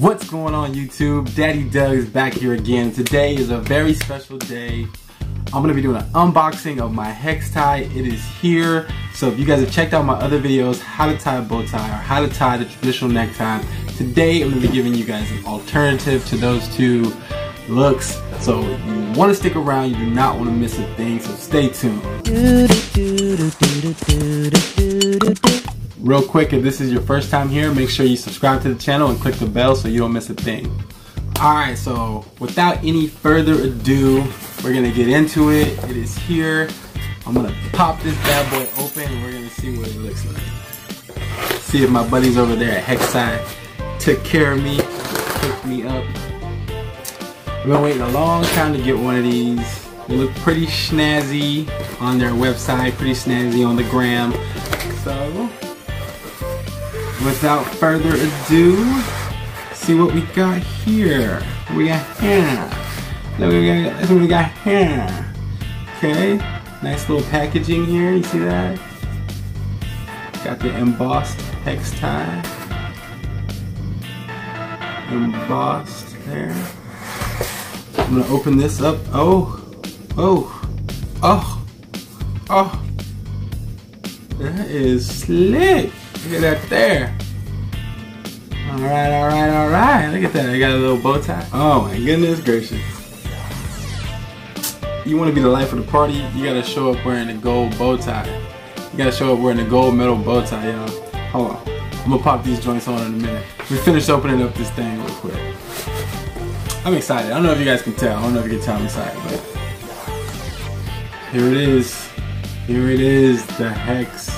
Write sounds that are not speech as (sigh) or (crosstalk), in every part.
What's going on YouTube? Daddy Doug is back here again. Today is a very special day. I'm gonna be doing an unboxing of my hex tie. It is here. So if you guys have checked out my other videos, how to tie a bow tie or how to tie the traditional necktie, today I'm gonna be giving you guys an alternative to those two looks. So you wanna stick around, you do not wanna miss a thing, so stay tuned. Real quick, if this is your first time here, make sure you subscribe to the channel and click the bell so you don't miss a thing. Alright, so without any further ado, we're gonna get into it. It is here. I'm gonna pop this bad boy open and we're gonna see what it looks like. See if my buddies over there at Hextie took care of me, hooked me up. I've been waiting a long time to get one of these. They look pretty snazzy on their website, pretty snazzy on the gram. So, without further ado, see what we got here. We got here. We got, that's what we got here. Okay, nice little packaging here. You see that? Got the embossed hex tie. Embossed there. I'm gonna open this up. Oh, oh, oh, oh. That is slick. Look at that there. Alright, alright, alright. Look at that. I got a little bow tie. Oh my goodness gracious. You want to be the life of the party, you gotta show up wearing a gold bow tie. You gotta show up wearing a gold metal bow tie, y'all. Hold on. I'm gonna pop these joints on in a minute. We finished opening up this thing real quick. I'm excited. I don't know if you guys can tell. I don't know if you can tell I'm excited, but here it is. Here it is, the hex.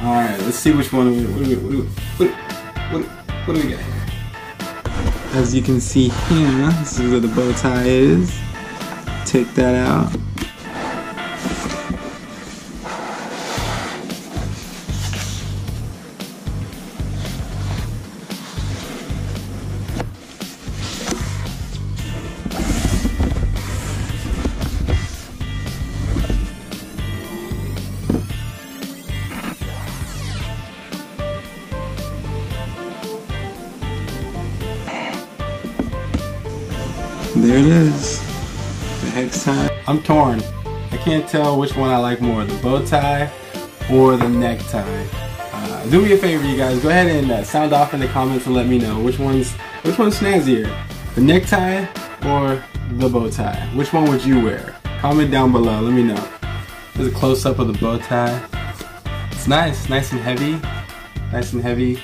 Alright, let's see which one we, what, what, what, what, do we got here? As you can see here, this is where the bow tie is. Take that out. There it is. The hex tie. I'm torn. I can't tell which one I like more, the bow tie or the necktie. Uh, do me a favor, you guys. Go ahead and uh, sound off in the comments and let me know which one's which one's snazzier, the necktie or the bow tie. Which one would you wear? Comment down below. Let me know. There's a close up of the bow tie. It's nice, nice and heavy, nice and heavy,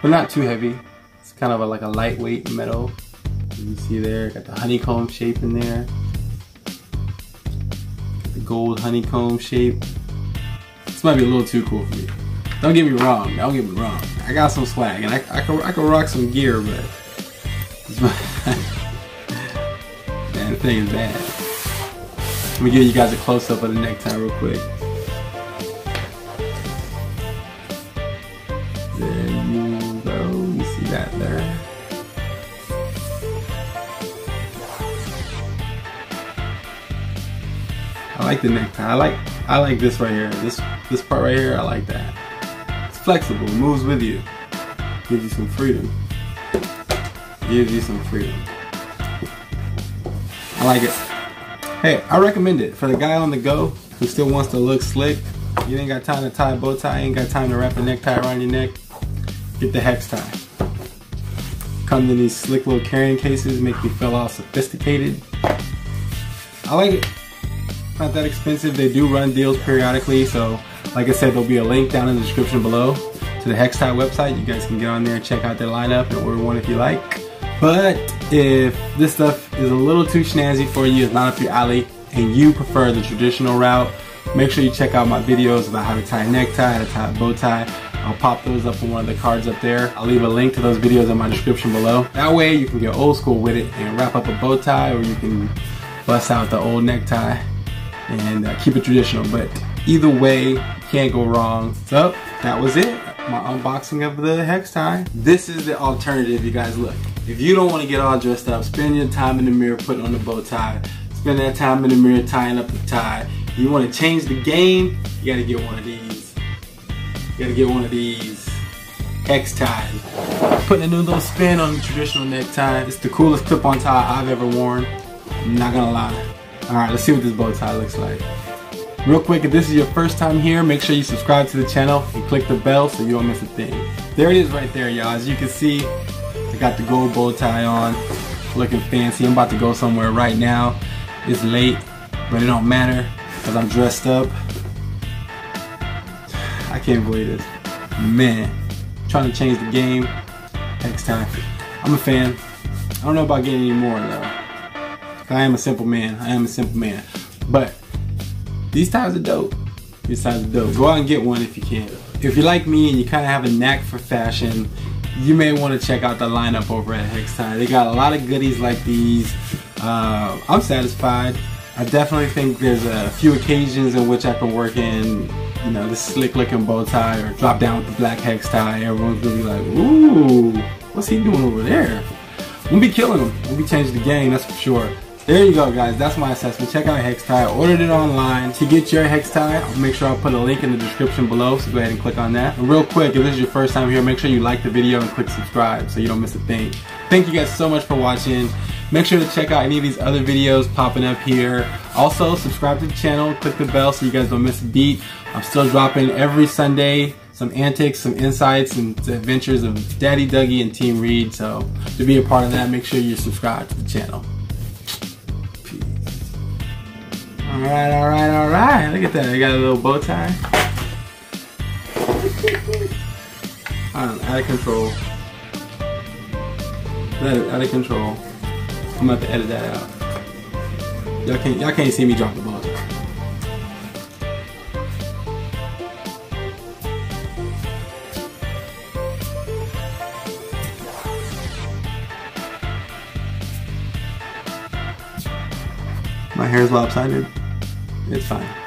but not too heavy. It's kind of a, like a lightweight metal. You see there, got the honeycomb shape in there. The gold honeycomb shape. This might be a little too cool for me. Don't get me wrong, don't get me wrong. I got some swag and I, I, can, I can rock some gear, but man, the (laughs) thing is bad. Let me give you guys a close up of the necktie real quick. I like the necktie. I like I like this right here. This this part right here, I like that. It's flexible, moves with you. Gives you some freedom. Gives you some freedom. I like it. Hey, I recommend it for the guy on the go who still wants to look slick. You ain't got time to tie a bow tie, ain't got time to wrap a necktie around your neck. Get the hex tie. Comes in these slick little carrying cases, make you feel all sophisticated. I like it not that expensive. They do run deals periodically, so like I said, there'll be a link down in the description below to the Hextie website. You guys can get on there and check out their lineup and order one if you like. But if this stuff is a little too snazzy for you, it's not up your alley, and you prefer the traditional route, make sure you check out my videos about how to tie a necktie, how to tie a bow tie. I'll pop those up on one of the cards up there. I'll leave a link to those videos in my description below. That way you can get old school with it and wrap up a bow tie or you can bust out the old necktie and uh, keep it traditional. But either way, can't go wrong. So that was it. My unboxing of the hex tie. This is the alternative, you guys. Look, if you don't want to get all dressed up, spend your time in the mirror putting on the bow tie. Spend that time in the mirror tying up the tie. You want to change the game, you got to get one of these. You got to get one of these hex tie. Putting a new little spin on the traditional necktie. It's the coolest clip-on tie I've ever worn. I'm not gonna lie. Alright, let's see what this bow tie looks like. Real quick, if this is your first time here, make sure you subscribe to the channel and click the bell so you don't miss a thing. There it is right there, y'all. As you can see, I got the gold bow tie on, looking fancy. I'm about to go somewhere right now. It's late, but it don't matter because I'm dressed up. I can't believe this. Man, trying to change the game next time. I'm a fan. I don't know about getting any more though. I am a simple man. I am a simple man. But these ties are dope. These ties are dope. Go out and get one if you can. If you're like me and you kind of have a knack for fashion, you may want to check out the lineup over at Hex Tie. They got a lot of goodies like these. Uh, I'm satisfied. I definitely think there's a few occasions in which I can work in, you know, this slick looking bow tie or drop down with the black hex tie. Everyone's gonna be like, ooh, what's he doing over there? We'll be killing him. We'll be changing the game, that's for sure. There you go guys, that's my assessment. Check out Hex Tie. I ordered it online. To get your Hex Tie, I'll make sure I'll put a link in the description below, so go ahead and click on that. And real quick, if this is your first time here, make sure you like the video and click subscribe so you don't miss a thing. Thank you guys so much for watching. Make sure to check out any of these other videos popping up here. Also, subscribe to the channel, click the bell so you guys don't miss a beat. I'm still dropping every Sunday some antics, some insights, and adventures of Daddy Dougie and Team Reed. So to be a part of that, make sure you subscribe to the channel. Alright, alright, alright. Look at that. I got a little bow tie. I'm out of control. Out of control. I'm about to edit that out. Y'all can't y'all can't see me drop the tie. My hair is lopsided. It's fine.